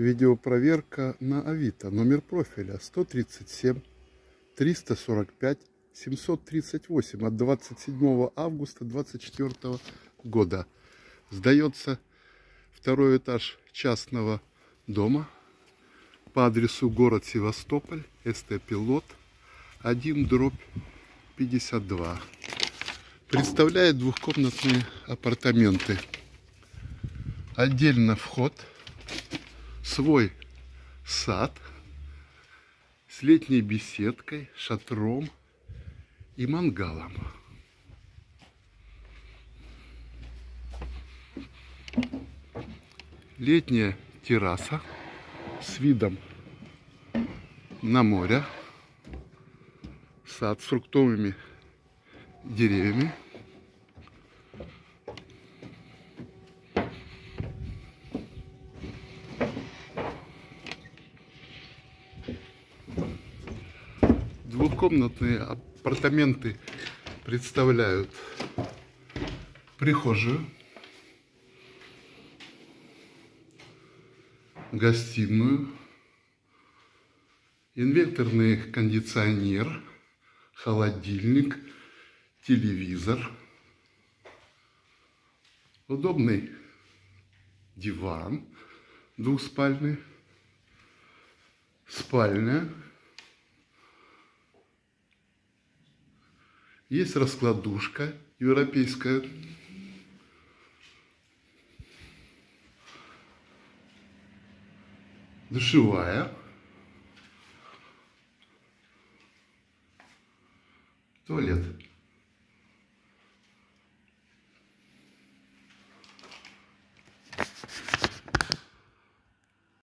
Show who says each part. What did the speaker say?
Speaker 1: Видеопроверка на Авито. Номер профиля 137 345 738 от 27 августа 2024 года. Сдается второй этаж частного дома по адресу город Севастополь, СТ Пилот, 1 дробь 52. Представляет двухкомнатные апартаменты. Отдельно вход – свой сад с летней беседкой, шатром и мангалом. Летняя терраса с видом на море, сад с фруктовыми деревьями. Двухкомнатные апартаменты представляют прихожую, гостиную, инверторный кондиционер, холодильник, телевизор, удобный диван двухспальный, спальня, Есть раскладушка европейская. Душевая. Туалет.